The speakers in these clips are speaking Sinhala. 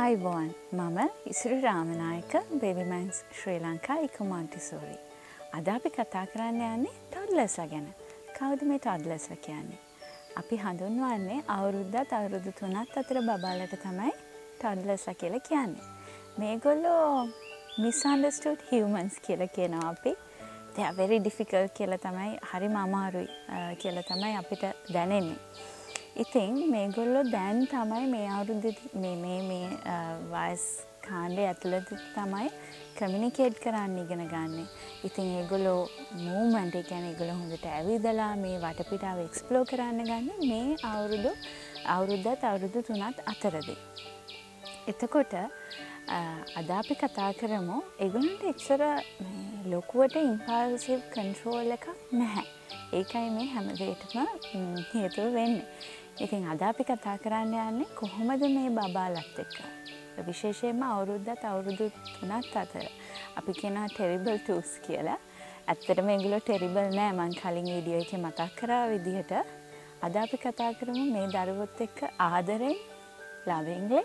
අයිබෝන් මම ඉසුරු රාමනායක බෙවිමන්ස් ශ්‍රී ලංකා ඉකුමන්ටිසෝරි. අද අපි කතා කරන්න යන්නේ ටොඩ්ලස්ල ගැන කවුද මේ ටොඩ්ලස්ල කියන්නේ. අපි හඳුන්වන්නේ අවුරුද්ධත් අවුරුදු තුනත් අතර බබාලට තමයි ටොඩ්ලස්ල කියල කියන්නේ. මේගොල්ලෝ මිස්න්ඩස්ටඩ් හිවමන්ස් කියල කියනවා අපි දෙවැරි ඩිෆිකල් කියල තමයි හරි මමාරුයි කියල තමයි අපිට දැනෙන්නේ. ඉතින් මේගොල්ලො දැන් තමයි මේ අවුරුදු මේ මේ වයස් කාණ්ඩය ඇතුළත තමයි කමිනිකේට් කරන්න ඉගෙන ගන්න. ඉතින් ඒගොලෝ මූමන්ට ගැන ගොල හොඳට ඇවිදලා මේ වටපිටාව එක්ස්පලෝ කරන්න ගන්න මේ අවුරුදු අවුරුද්ධත් අවුරුදු තුනත් අතරදි. එතකොට අද අපි කතා කරමු එගුණට එක්සර ලොකුවට ඉම්පාල්සිව් කන්ට්‍රෝල් එක නැහැ. ඒකයි මේ හැමදේටම හේතුව වෙන්න. ඉතින් අද අපි කතා කරන්න යන්නේ කොහොමද මේ බබාලත් එක්ක. විශේෂයෙන්ම අවුරුද්ධත් අවුරුදු තුනත් අතර. අපි කෙනා ටෙරිබල් ටස් කියලා. ඇත්තට මේගුලො ටෙරිබල් නෑ මං කලින් වීඩියෝ එක මතක් කරා විදිහට අද අපි කතා කරමු මේ දරුවොත් එක්ක ආදරෙන් ලවිංලේ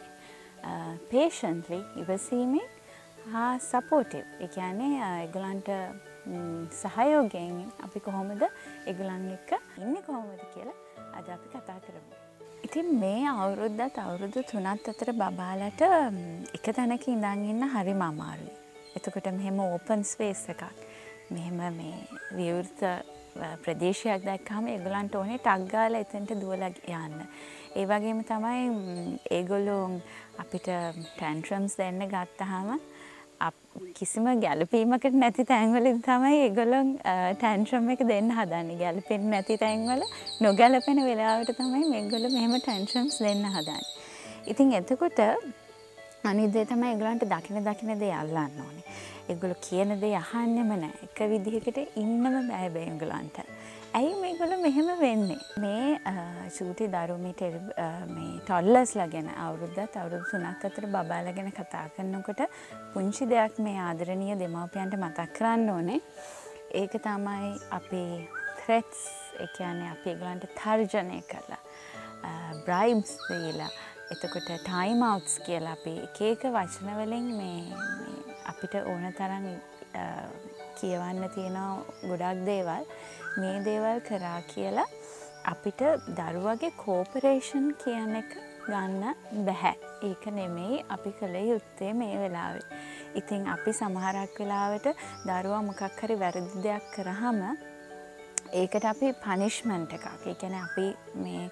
පේෂන්ලි ඉවසීමෙන් හා සපෝටව් එකනේ එගුලන්ට සහයෝගයෙන් අපි කොහොමද එගුලන් එක්ක ඉන්න කොහොමද කියලා අද අපි කතා කරමු. ඉතින් මේ අවුරුද්ධත් අවුරුදු තුනත් අතර බබාලට එක තැනක ඉඳන් ඉන්න හරි මමාරුයි. එතකොට මෙහෙම ඕපන් ස්පේස් එකක් මෙහෙම මේ විවෘත ප්‍රදේශයක් දැක්කාම ඒගොලන්ට ඕනේ ටක්ගාල එතෙන්ට දුවල යන්න. ඒ වගේම තමයි ඒගොල්ලෝ අපිට ටැන්ට්‍රම්ස් දෙන්න ගත්තහම කිසිම ගැලපීමකට නැති තැන්වල තමයි එගොලොන් ටැන්ට්‍රම් එක දෙන්න හදන්න ගැලපෙන් නැති තැන්වල නොගැලපෙන වෙලාවට තමයි මෙගොල මෙහෙම ටැන්ට්‍රම්ස් දෙන්න හදන්න. ඉතින් එතකොට අනිදේ තමයි එගලන්ට දකින දකින දේ අල්ලන්න ඕනේ. එගොලු කියන දේ අහන්නෙම නෑ එක විදිහකට ඉන්නම බෑබෑ එගලන්ට. ඇයි මේගොල මෙහෙම වෙන්නේ. මේ චූටි දරුමිට මේ ටොල්ලස්ලා ගැන අවුරුද්ධත් අවුරුදු තුනක් අතර බබාල ගැන කතා කරන්නකොට පුංචි දෙයක් මේ ආදරණීය දෙමාපියන්ට මතක් කරන්න ඕනේ. ඒක තමයි අපේ ත්‍රෙට්ස් එකන්නේ අපි ඒගලන්ට තර්ජනය කරලා. බ්‍රයිම්ස් දීලා එතකොට ටයිමවුට්ස් කියලා අපි එකක වචනවලින් මේ අපිට ඕන තරන් කියවන්න තියෙනවා ගොඩක් දේවල් මේ දේවල් කරා කියලා අපිට දරුවගේ කෝපරේෂන් කියන එක ගන්න බැහැ. ඒක නෙමෙයි අපි කළ යුත්තේ මේ වෙලාවේ. ඉතින් අපි සමහරක් වෙලාවට දරුවා මොකක් හරි වැරදි දෙයක් කරහම ඒකට අපි පනිශ්මන්ට් එකක්. ඒ කියන්නේ අපි මේ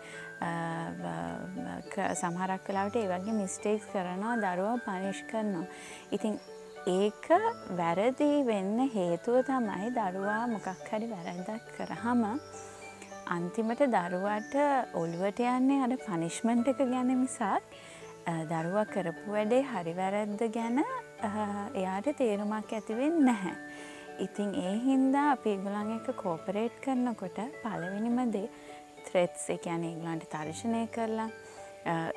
සමහරක් වෙලාවට ඒ වගේ මිස්ටේක්ස් කරනවා දරුවා පනිෂ් කරනවා. ඉතින් ඒක වැරදි වෙන්න හේතුව තමයි දරුවා මොකක් හරි වැරැද්දක් කරහම අන්තිමට දරුවට ඔළුවට යන්නේ අර පනිශ්මන්ට් එක ගැන මිසක් දරුවා කරපු වැඩේ හරි වැරැද්ද ගැන එයාට තේරුමක් ඇතිවෙන්න නැහැ. ඉතින් ඒ හින්දා අපි ඉගුලන් එක කෝපරේට් කරනකොට පළවෙනිම දේ ත්‍රෙත්ස් එකැන ඉගලන්ට තර්ශනය කරලා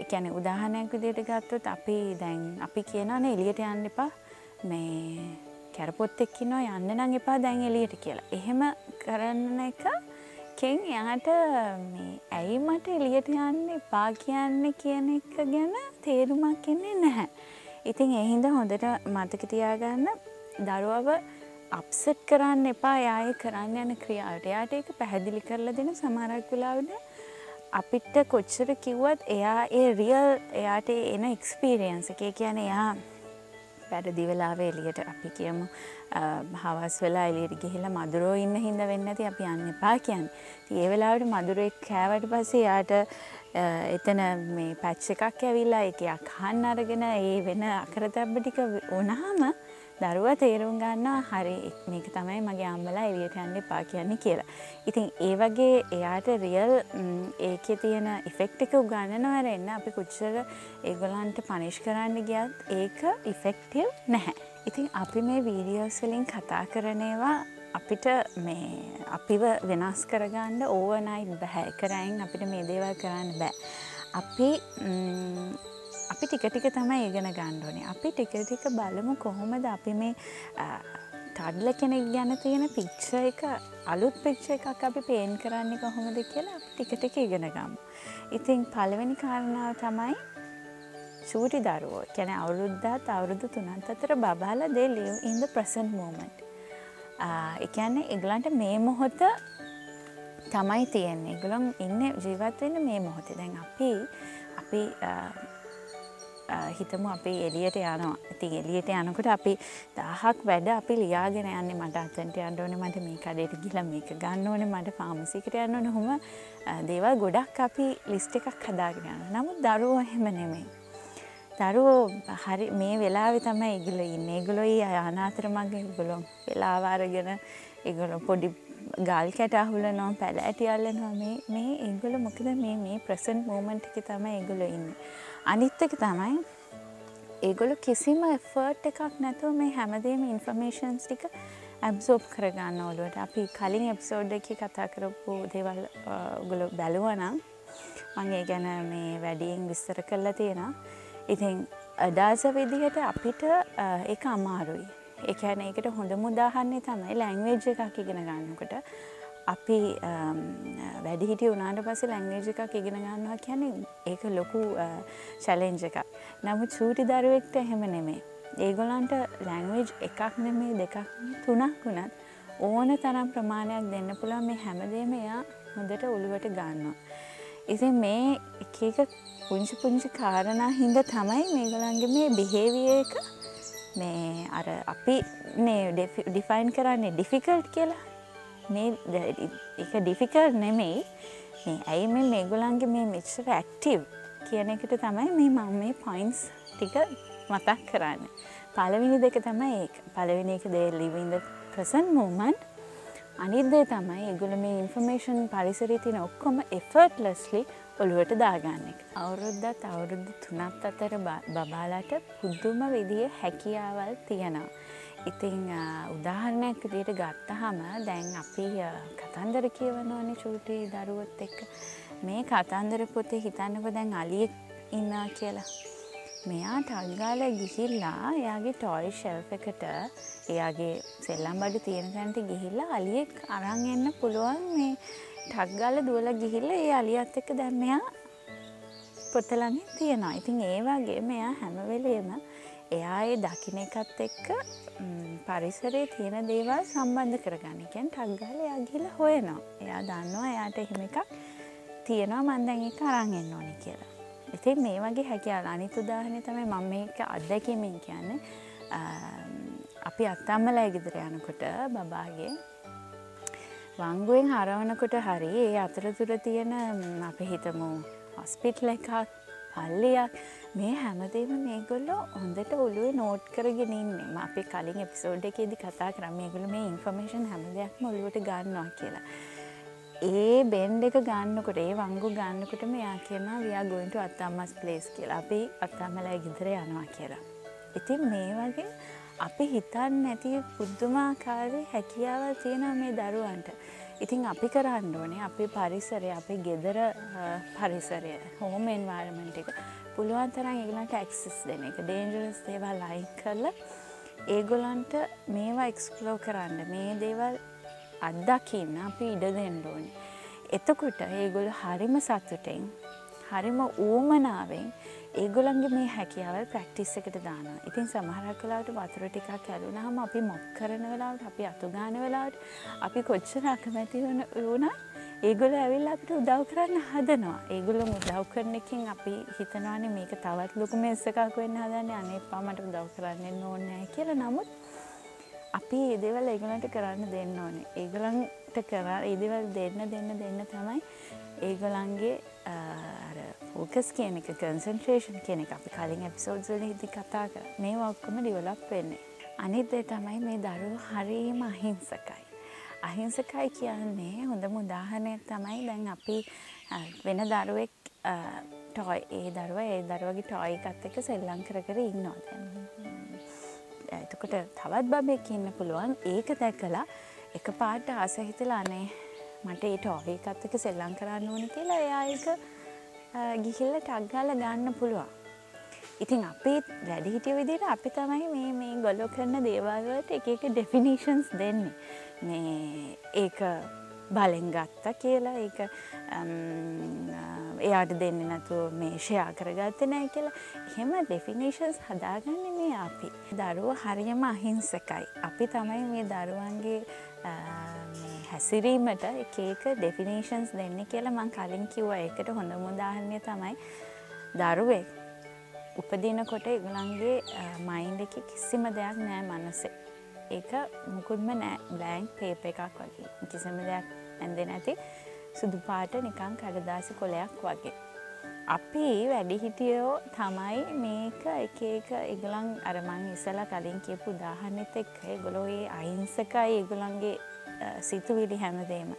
එකැන උදාහනයක් විදියට ගත්තොත් අපි දැන් අපි කියනනේ එලියට යන්න එපා මේ කැරපොත් එක්කිනවා යන්න නං එපා දැන් එලියට කියලා. එහෙම කරන්න එක කෙන් එයාට ඇයි මට එලියට යන්න එපා කියන්න කියන එක ගැන තේරුමක් එන්නේ නැහැ. ඉතින් එහින්ද හොඳට මතක තියාගන්න දරුවව අප්සෙට් කරන්න එපා යාය කරන්න යන ක්‍රියාවට යාට ඒක පැහැදිලි කරලා දෙන සමහරක් වෙලාවට අපිට කොච්චර කිව්වත් එයා ඒ රියල් එයාට එන එක්ස්පීරියන්ස එක කියන එයා පැරදි වෙලාවේ එලියට අපි කියමු හවස් වෙලා එලියට ගිහිලා මදුරෝ ඉන්න හින්ද වෙන්න ඇති අපි යන්න එපා කියන්න. ඒ වෙලාවට මදුරෙක් කෑවට පස්සේ යාට එතන මේ පැච් එකක් ඇවිල්ලා එකයක් අහන්න අරගෙන ඒ වෙන අකරතැබ්බ ටික වුණාම දරුවා තේරුම් ගන්නා හරි මේක තමයි මගේ අම්මලා එලියට යන්න එපා කියන්නේ කියලා. ඉතින් ඒ වගේ එයාට රියල් ඒකේ තියෙන ඉෆෙක්ට් එක උගන්නනවා රෙන්න අපි කොච්චර ඒගොල්ලන්ට පනිෂ් කරන්න ගියත් ඒක ඉෆෙක්ටිව් නැහැ. ඉතින් අපි මේ වීඩියෝස් වලින් කතා කරන ඒවා අපිට මේ අපිව වෙනස් කරගන්න ඕවනයි බැහැ කරයින් අපිට මේ දේවල් කරන්න බෑ. අපි අපි ටික ටික තමයි ඉගෙන ගණ්ඩෝනේ අපි ටික ටික බලමු කොහොමද අපි මේ ටඩ්ල කෙනෙක් ගැන තියෙන පික්ෂ එක අලුත් පික්ෂ එකක් අපි පේන් කරන්නේ කොහොමද කියලා ටික ටික ඉගෙන ගමු. ඉතින් පළවෙනි කාරණාව තමයි චූටි දරුවෝ කැන අවුරුද්ධත් අවුරුදු තුනත් අතර බබාල දේ ලිව් ඉන්ද ප්‍රසන්් මෝමන්ට් එකන්නේ එගලන්ට මේ මොහොත තමයි තියෙන්නේ. ගුලොම් ඉන්න ජීවත්වන්න මේ මොහොතේ. දැන් අපි අපි හිතමු අපි එලියට යනවා. ඉතින් එලියට යනකොට අපි දහක් වැඩ අපි ලියාගෙන යන්න මට අතන්ට යන්න ඕනේ මට මේ කඩේට ගිහලා මේක ගන්න ඕනේ මට ෆාමසිකට යන්න ඕනේ. ඔහොම දේවල් ගොඩක් අපි ලිස්ට් එකක් හදාගෙන යනවා. නමුත් දරුවෝ එහෙම නෙමෙයි. දරුවෝ හරි මේ වෙලාවෙ තමයි ඒගොල්ලෝ ඉන්නේ. ඒගොල්ලෝ අනාතර මඟ ඒගොල්ලෝ වෙලාව අරගෙන ඒගොල්ලෝ පොඩි ගල් කැට අහුලනවා පැල ඇටි අල්ලනවා. මේ මේ ඒගොල්ලෝ මොකද මේ මේ ප්‍රසන්ට් මූමන්ට් එකේ තමයි ඒගොල්ලෝ ඉන්නේ. අනිත් එක තමයි ඒගොලු කිසිම එෆර්ට් එකක් නැතුව මේ හැමදේම ඉන්ෆර්මේෂන්ස් ටික ඇබ්සෝප් කරගන්න ඔලුවට අපි කලින් එප්සෝඩ් එක කතා කරපු දේවල් ගොලු බැලුවනම් මගේ ගැන මේ වැඩියෙන් විස්තර කරලා තියෙන ඉතින් අදාස විදිහට අපිට එක අමාරුයි. එකන එකට හොඳ මුදාහන්නේ තමයි ලැංවේජ් එකක් ඉගෙන ගන්නකොට. අපි um, වැඩිහිටිය උනාට පස්සේ ලැංවේජ් එකක් ඉගෙන ගන්නවා කියන්නේ ඒක ලොකු uh, චැලෙන්ජ් එකක්. නමුත් චූටි දරුවෙක්ට එහෙම නෙමේ. ඒගොල්ලන්ට ලැංවේජ් එකක් නෙමේ දෙකක් තුනක් වුණත් ඕන තරම් ප්‍රමාණයක් දෙන්න පුළුවන් මේ හැමදේම එයා හොඳට ඔළුවට ගන්නවා. ඉතින් මේ එක එක පුංචි පුංචි කාරණා හින්දා තමයි මේගොල්ලන්ගේ මේ බිහේවියර් එක මේ අර අපි මේ ඩිෆයින් කරන්නේ ඩිෆිකල්ට් කියලා මේ එක ඩිෆිකල් නෙමෙයි මේ ඇයි මේ මේගොලන්ගේ මේ මෙච්චර ඇක්ටිව් කියන එකට තමයි මේ මම මේ පොයින්ස් ටික මතක් කරන්න. පළවිනි දෙක තමයි ඒ පළවෙනි එක දේ ලිවින්ද ප්‍රසන් මූමන්ට් අනිද්දේ තමයි එගුල මේ ඉන්ෆර්මේෂන් පරිසරී තින ඔක්කොම එෆර්ට්ලස්ලි ඔළුවට දාගන්න එක. අවුරුද්දත් අවුරුදු තුනත් අතර බබාලාට පුද්දුම විදිය හැකියාවල් තියෙනවා. ඉතිං උදාහරණයක් විදියට ගත්තහම දැන් අපි කතන්දර කියවන ඕනේ චූටි දරුවොත් එක්ක මේ කතන්දර පොතේ හිතන්නකො දැන් අලියෙක් ඉන්නා කියලා. මෙයා ටල්ගාල ගිහිල්ලා එයාගේ ටොයි ශෙල්් එකට එයාගේ සෙල්ලම් බඩු තියෙන තැන්ට ගිහිල්ලා අලියෙක් අරං එන්න පුළුවන් මේ ටක්ගාල දුවල ගිහිල්ල ඒ අලියත් එක්ක දැම්මයා පොතලඟින් තියෙනවා. ඉතින් ඒ වගේ මෙයා හැමවෙලේම එයා ඒ දකින එකත් එක්ක පරිසරේ තියෙන දේවල් සම්බන්ධ කරගන්න එකෙන් ටක්ගාල එයා ගිහිල්ලා හොයනවා. එයා දන්නවා එයාට එහෙම එකක් තියෙනවා මං දැන් ඒක අරන් එන්න ඕනේ කියලා. ඉතින් මේ වගේ හැකියාව අනිත් උදාහරණය තමයි මම මේක අත්දැකීමෙන් කියන්නේ අපි අත්තම්මලා ගෙදර යනකොට බබාගේ වංගුවෙන් හරවනකොට හරි ඒ අතරතුර තියෙන අපි හිතමු හොස්පිට්ල එකක් පල්ලියක් මේ හැමදේම මේගොල්ලෝ හොඳට ඔළුවේ නෝට් කරගෙන ඉන්නේ අපි කලින් එපිසෝඩ් එකේදී කතා කරා මේගොල්ලෝ මේ ඉන්ෆර්මේෂන් හැම දෙයක්ම ඔළුවට ගන්නවා කියලා. ඒ බෙන්ඩ් එක ගන්නකොට ඒ වංගු ගන්නකොට මෙයා කියනවා we are going to අත්තම්මස් place කියලා. අපි අත්තම්මලා ගෙදර යනවා කියලා. ඉතින් මේ වගේ අපි හිතන්නේ නැති පුදුමාකාරී හැකියාවල් තියෙනවා මේ දරුවන්ට. ඉතින් අපි කරන්න ඕනේ අපේ පරිසරය අපේ ගෙදර පරිසරය හෝම එන්වාර්මෙන්ට් එක. පුළුවන් තරම් ඒගොල්ලන්ට ඇක්සස් දෙන එක ඩේන්ජරස් දේවල් අයින් කරලා ඒගොල්ලන්ට මේවා එක්ස්ප්ලෝ කරන්න. මේ දේවල් අත්දකින්න අපි ඉඩ දෙන්න ඕනේ. එතකොට ඒගොල්ලෝ හරිම සතුටෙන් හරිම ඌමනාවෙන් ඒගොල්ලන්ගේ මේ හැකියාවල් ප්‍රැක්ටිස් එකට දානවා. ඉතින් සමහරක් වෙලාවට වතුර ටිකක් ඇලුනහම අපි මොක් කරන වෙලාවට අපි අතු ගන්න වෙලාවට අපි කොච්චර අකමැති වුණා ඒගොල්ලෝ ඇවිල්ලා අපිට උදව් කරන්න හදනවා. ඒගොල්ලෝ උදව් කරන එකෙන් අපි හිතනවානේ මේක තවත් ලොකු මෙස් එකක් වෙන්න හදන්නේ. අනේ එපා මට උදව් කරන්න ඕනේ නැහැ කියලා. නමුත් අපි ඒ දේවල් ඒගොල්ලන්ට කරන්න දෙන්න ඕනේ. ඒගොල්ලන්ට කරා ඒ දේවල් දෙන්න දෙන්න දෙන්න තමයි ඒගොල්ලන්ගේ අර ෆෝකස් කියන එක කන්සන්ට්‍රේෂන් කියන එක අපි කලින් එපිසෝඩ්ස් වල ඉදි කතා කරා. මේවා ඔක්කොම ඩෙවලොප් වෙන්නේ. අනිත් දේ තමයි මේ දරුවෝ හරීම අහිංසකයි. අහිංසකයි කියන්නේ හොඳ මුදාහනයක් තමයි දැන් අපි වෙන දරුවෙක් ටොයි ඒ දරුව ඒ දරුවගේ ටොයි එකත් එක සෙල්ලං කර කර ඉන්නවා දැන් එතකොට තවත් බබෙක් ඉන්න පුළුවන් ඒක දැකලා එක පාට ආස හිතලා අනේ මට ඒ ටෝයි එකත් එක සෙල්ලං කරන්න ඕන කියලා එයා එක ගිහිල්ල ටක් ගාලා ගන්න පුළුවන්. ඉතින් අපි වැඩි හිටිය විදිට අපි තමයි මේ මේ ගොලො කරන දේවල්වලට එක එක ඩෙෆිනිෂන්ස් දෙන්නේ. මේ ඒක බලෙන් ගත්ත කියලා ඒක එයාට දෙන්න නැතුව මේ ෂයා කරගත්ත නෑ කියලා එහෙම ඩෙෆිනේෂන්ස් හදාගන්න මේ අපි. දරුව හරියම අහිංසකයි. අපි තමයි මේ දරුවන්ගේ හැසිරීමට එකක ඩෙෆිනේෂන්ස් දෙන්න කියලා මං කලින් කිව්ව එකට හොඳ මුදාහරණය තමයි දරුවෙක් උපදිනකොට ඉගුලන්ගේ මයින්ඩ එක කිසිම දෙයක් නෑ මනසේ. ඒක මුකුත්ම නෑ බ්ලෑන්ක් පේප එකක් වගේ කිසිම දෙයක් ඇන්දෙ නැති සුදු පාට නිකං කඩදාසි කොලයක් වගේ. අපි වැඩිහිටියෝ තමයි මේක එක එක ඉගලන් අරමං ඉසල කලින් කියපු දාහනෙත් එක්ක ගොලොේ අහිංසකයි ඒගුලන්ගේ සිතුවිලි හැමදේම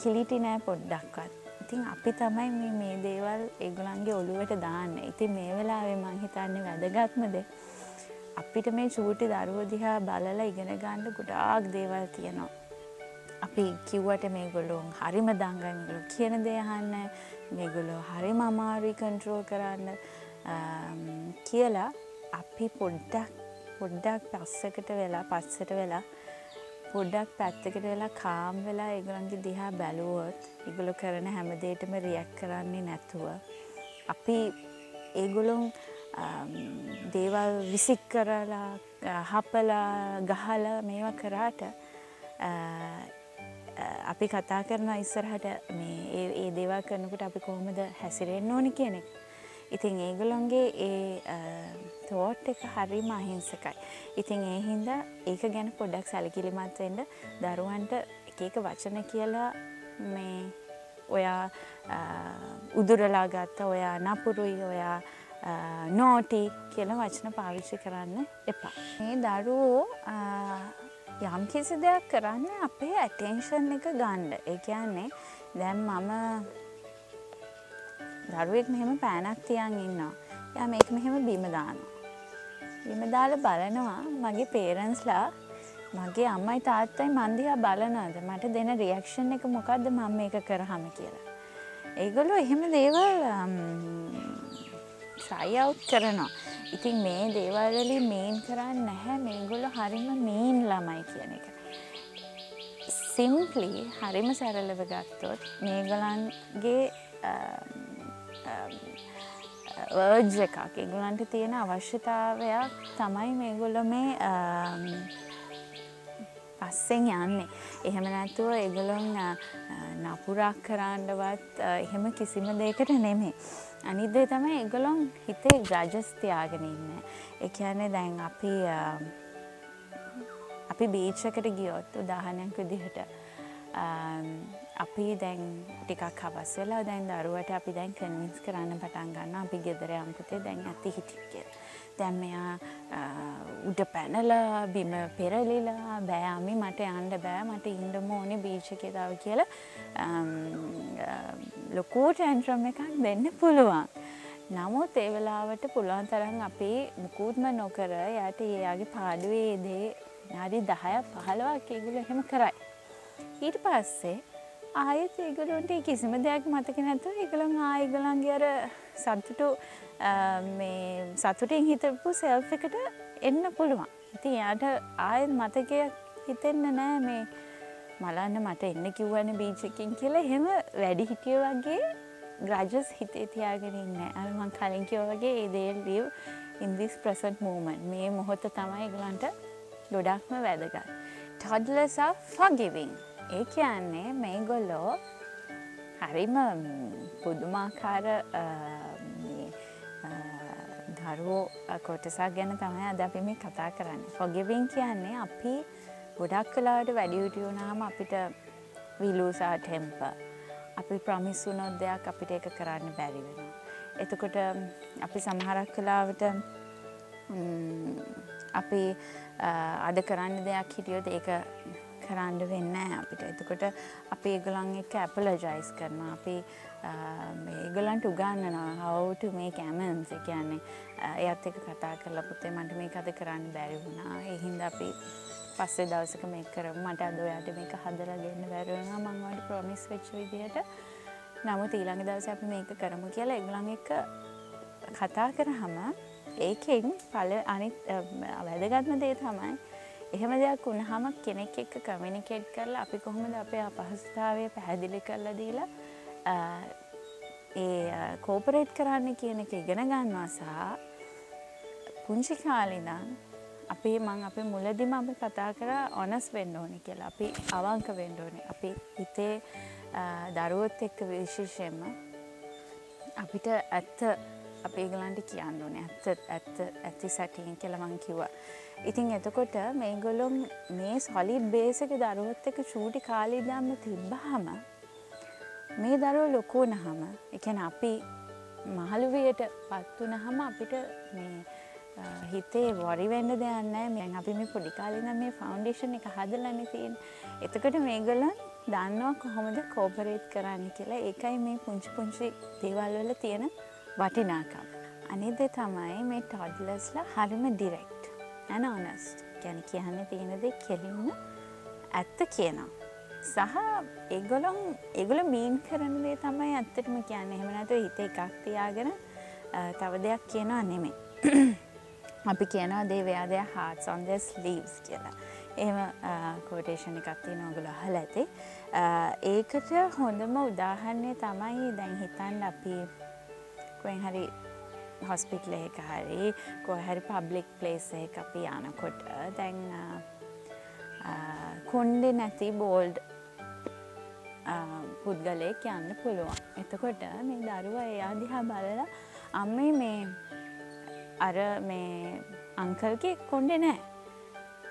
කිලිටි නෑ පොඩ්ඩක්වත් ඉතින් අපි තමයි මේ දේවල් ඒගුලන්ගේ ඔළුවට දාන්න ඉතින් මේ වෙලාවේ මං හිතන්නේ වැදගත්මද අපිට මේ චූටි දරුව දිහා බලලා ඉගෙන ගන්න ගොඩාක් දේවල් තියෙනවා. අපි කිව්වට මේගොල්ලෝ හරිම දංගන්ගලු කියන දේ අහන්න මේගොල්ලෝ හරිම අමාරුයි කන්ට්‍රෝල් කරන්න කියලා අපි පොඩ්ඩක් පොඩ්ඩක් පස්සකට වෙලා පස්සට වෙලා පොඩ්ඩක් පැත්තකට වෙලා කාම් වෙලා ඒගොල්ලන්ගේ දිහා බැලුවොත් ඒගොල්ලෝ කරන හැමදේටම රියැක්ට් කරන්නේ නැතුව අපි ඒගොල්ලොන් දේවල් විසික් කරලා හපලා ගහල මේවා කරාට අපි කතා කරන ඉස්සරහට මේ ඒ දේවල් කරනකට අපි කොහොමද හැසිරෙන් ඕනි කියන එක. ඉතින් ඒගොලොන්ගේ ඒ තෝට් එක හරිම අහිංසකයි. ඉතින් ඒ හින්දා ඒක ගැන පොඩ්ඩක් සැලකිලිමත් වෙන්න දරුවන්ට එක එක වචන කියලා මේ ඔයා උදුරලා ගත්ත ඔයා නපුරුයි ඔයා නෝටි කියල වචන පාවිච්චි කරන්න එපා. මේ දරුවෝ යම් කිසි දෙයක් කරන්න අපේ ඇටේන්ෂන් එක ගණ්ඩ ඒ කියන්නේ දැම් මම දරුවෙක් මෙහෙම පෑනක් තියන් ඉන්නවා ය මේක මෙහෙම බිමදානවා. බිමදාල බලනවා මගේ පේරන්ස්ලා මගේ අම්මයි තාත්තයි මන්දිහා බලනද මට දෙන රියක්ෂන් එක මොකක්ද මම මේක කරහම කියලා. ඒගොලු එහෙම දේවල් ට්‍රයිව් කරනවා. ඉතින් මේ දේවල්වලින් මේන් කරන්න නැහැ මේගොල්ල හරිම මේන් ළමයි කියන එක. සිම්පලි හරිම සැරලව ගත්තොත් මේගලන්ගේ වර්ජ් එකක් එගුලන්ට තියෙන අවශ්‍යතාවයක් තමයි මේගොල්ල මේ පස්සෙන් යන්නේ. එහෙම නැතුව එගලොන් නපුරක් කරන්නවත් එහෙම කිසිම දෙයකට නෙමේ. අනිදේ තමයි එගොලොන් හිතේ ග්‍රජස් තියාගෙන ඉන්න. එකන්නේ දැන් අපි අපි බීච්චකට ගියොත් උදාහනයක් විදිහට අපි දැන් ටිකක් හවස් වෙලා දැන් දරුවට අපි දැන් කන්වින්ස් කරන්න පටන් ගන්න අපි ගෙදර යම්පුතේ දැන් ඇති හිටික්කෙල්. දැන් මෙයා උඩ පැනලා බිම පෙරලිලා බෑමි මට යන්න බෑ මට ඉන්ඩ මෝනි බීච්චකෙදාව කියලා ලොකූට ඇන්ට්‍රම් එකක් දෙන්න පුළුවන්. නමුත් ඒ වෙලාවට පුළුවන් තරම් අපි මුකුත්ම නොකර යට ඒයාගේ පාඩුවේ දේ නාඩි දහයක් පහළවක් ඒගුල එහෙම කරයි. ඊට පස්සේ ආයත් ඒගලුන්ට කිසිම දෙයක් මතක නැතුව ඒගලන් ආයගලන්ගේ අර සතුටු මේ සතුටින් හිතපු සෙල්් එකට එන්න පුළුවන්. ඉති යාට ආයත් මතකයක් හිතෙන්න නෑ මේ මලන්න මට එන්න කිව්වන බීජකින් කියලා හෙම වැඩි හිටිය වගේ ග්‍රජස් හිතේ තියාගෙන ඉන්න අරමං කලින් කියව වගේ ඒදේල් live in this present moment මේ මොහොත තමයි ගලන්ට ගොඩක්ම වැදගත්. ටොඩ්ලසා ෆගිවිං ඒ කියන්නේ මේ ගොල්ලෝ හරිම පුදුමාකාර දරුවෝ කොටසක් ගැන තමයි අද අපි මේ කතා කරන්න. ෆොගිවින් කියන්නේ අපි ගොඩක් කලාට වැඩියුටියුනාම අපිට විලූසා ටෙම්ප අපි ප්‍රමිස් වුණොත් දෙයක් අපිට එක කරන්න බැරි වෙනවා. එතකොට අපි සමහරක් කලාවට අපි අද කරන්න දෙයක් හිටියොත් ඒක කරන්න වෙන්න අපිට. එතකොට අපි ඒගලන් එක ඇපලජයිස් කරනවා. අපි ඒගලන්ට උගන්නනවා හවුට මේ කැමන්ස කියන්නේ. එයත් එක කතා කරලා පුතේ මට මේ අද කරන්න බැරි වුණා. එහින්ද අපි පස්සේ දවසක මේ කර මට අද ඔයාට මේක හදලා දෙන්න බැරිවෙනවා මංවට ප්‍රමිස් වෙච්ච විදිහට. නමුත් ඊළඟ දවස අපි මේක කරමු කියලා එගලන් එක කතා කරහම ඒකෙන් පල අනිත් වැදගත්ම දේ තමයි එහෙම දෙයක් වුණහම කෙනෙක් එක්ක කමිනිකේට් කරලා අපි කොහොමද අපේ අපහසුතාවය පැහැදිලි කරලා දීලා ඒ කෝපරේට් කරන්න කියන එක ඉගෙන ගන්නවා සහ පුංචි කාලිනම් අපි මං අප මුලදිම අපි කතා කර ඔනස් වෙන්න ඕනි කියලා. අපි අවංක වෙන්න ඕනේ. අපි හිතේ දරුවොත් එක්ක විශේෂයෙන්ම අපිට ඇත්ත අපේ ගලන්ට කියන්න ඕනේ. ඇත්ත ඇත්ත ඇති සැටියෙන් කියලමං කිව්වා. ඉතින් එතකොට මේගොලොම් මේ සොලිඩ් බේසක දරුවත් එක චූටි කාලීදම්ම තිබ්බහම මේ දරුව ලොකෝ නහම එකන අපි මහළුවයට පත්වනහම අපිට මේ හිතේ වොරි වෙන්න දෙයන්න මෙන් අපි මේ පොඩිකාලින මේ ෆෞන්ඩේෂන් එක හදලන්න තියෙන් එතකට මේගොලන් දන්නවා කොහොමද කෝපරේට් කරන්න කියලා. ඒකයි මේ පුංචි පුංචි දේවල්වල තියෙන වටිනාකම්. අනිද තමයි මේ ටොඩ්ලස්ල හරිම ඩිරෙක්ට් ඇන ඕනස්ට් ගැන කියන්න තියෙනද කෙලින්න ඇත්ත කියනවා. සහ එගොලොන් එගොල මීන් කරනදේ තමයි ඇත්තටම කියන්න එහෙමනතු හිත එකක් තියාගෙන තව දෙයක් කියනවා නෙමේ. අපි කියනවා දේ ව්‍යාදය හාත් සොන්දස් ලීවස් කියලා. එහෙම කෝටේෂණ එකක්ති නොගුල හල ඇති. ඒකට හොඳම උදාහරණය තමයි දැන් හිතන් අපි කොෙන් හරි හොස්පිටල එක හරි කොහැරි පබ්ලික් පලේස එක අපි යනකොට දැන් කොන්්ඩෙ නැති බෝල්ඩ් පුද්ගලයෙක් යන්න පුළුවන්. එතකොට මේ දරුව එයා දිහා බලලා අම්මේ මේ අර මේ අංකල්ගේ කොන්්ඩෙ නෑ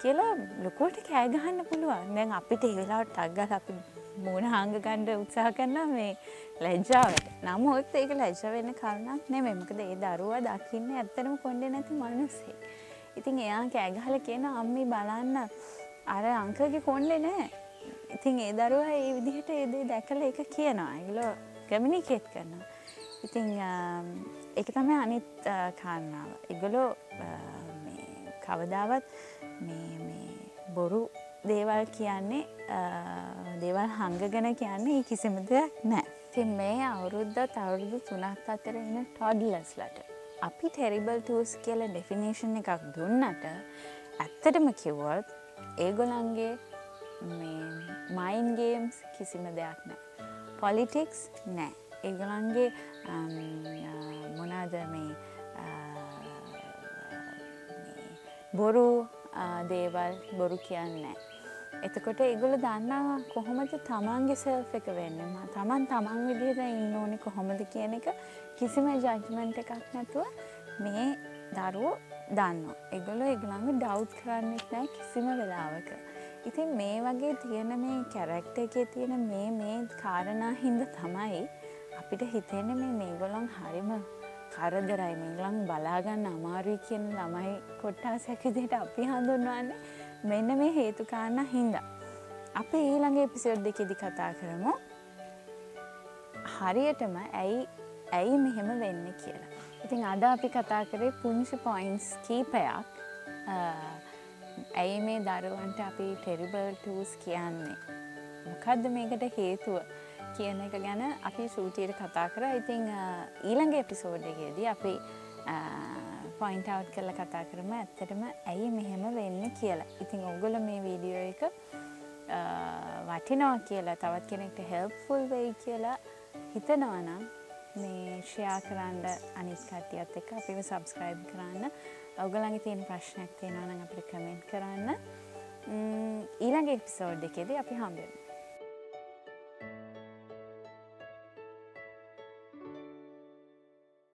කියලා ලොකෝට කෑගහන්න පුළුවන්. දැන් අපිට ඒවෙලාට ටක්ගල් අපි මූුණ හංග ගණ්ඩ උත්සාහ කරන්න මේ ලැජ්ජාවට. නමුත් ඒක ලැජ්ජ වෙන කරුණක් නෙමෙමකද ඒ දරුවා දකින්න ඇත්තනම කොන්්ඩ නැති මනුස්සේ ඉතින් එයා කෑගහල කියන අම්මි බලන්න අර අංකගේ කොන්්ඩෙ නෑ. ඉතින් ඒ දරුවා ඒ විදිහට ඒදේ දැකල එක කියනවා. ඇගලෝ කමිනිකේත් කරනවා. ඉතිං එක තමයි අනිත් කාරණාව. ඉගොලෝ කවදාවත් බොරු දේවල් කියන්නේ දේවල් හංගගෙන කියන්නේ කිසිම දෙයක් නෑ. තින් මේ අවුරුද්ධ අවුරුදු තුනක් අතර එන ටොඩ්ලස්ලට. අපි ටෙරිබල් ටස් කියල ඩෙෆිනේෂන් එකක් දුන්නට ඇත්තටම කිව්වොත් ඒගොලන්ගේ මයින් ගේම්ස් කිසිම දෙයක් නෑ. පොලිටික්ස් නෑ. ඒගොලන්ගේ මොනාද මේ බොරු දේවල් බොරු කියන්නේ. එතකොට ඒගොල දන්නවා කොහොමද තමන්ගේ සර්ෆ් එක වෙන්නම තමන් තමන් විදිහට ඉන්න ඕනි කොහොමද කියන එක කිසිම ජජ්මන්ට එකක් නැතුව මේ දරුවෝ දන්න. එගොල එගළඟ ඩව් කරන්නෙක් නෑ කිසිම වෙලාවක. ඉතින් මේ වගේ තියෙන මේ කැරැක්ට එකේ තියෙන මේ මේ කාරණා හින්ද තමයි අපිට හිතෙන මේ මේගොලොන් හරිම කරදරයි මේගලන් බලාගන්න අමාරුයි කියන ළමයි කොට්ටා සැකදිට අපි හඳුන්වන්නේ මෙන්න මේ හේතුකාන්න හින්ද. අපි ඊළඟ එපිසෝඩ් දෙකෙදි කතා කරමු හරියටම ඇයි ඇයි මෙහෙම වෙන්න කියලා. ඉතින් අද අපි කතා කරේ පුංචි පොයින්ස් කීපයක් ඇයි මේ දරුවන්ට අපි ටෙරිබල් ටස් කියන්නේ. මොකක්ද මේකට හේතුව කියන එක ගැන අපි සූතියට කතා කර. ඉතිං ඊළඟ එපිසෝඩ්ගේදී අපි පොයින්ටව් කරල කතා කරම ඇත්තටම ඇයි මෙහෙම වෙන්න කියලා. ඉතිං ඔගොල මේ වීඩියෝ එක වටිනවා කියලා තවත් කෙනෙක්ට හෙල්ෆුල් වෙයි කියලා හිතනවනම් මේ ෂයා කරන්න අනිත් කට්ටියත් එක අපිව සබස්ක්‍රයිබ් කරන්න. ඔගලඟ තියෙන ප්‍රශ්නයක් තියෙනවනම් අපිට කමෙන්ට් කරන්න. ඊළඟ එපිසෝඩ් එකෙදී අපි හම්බෙමු.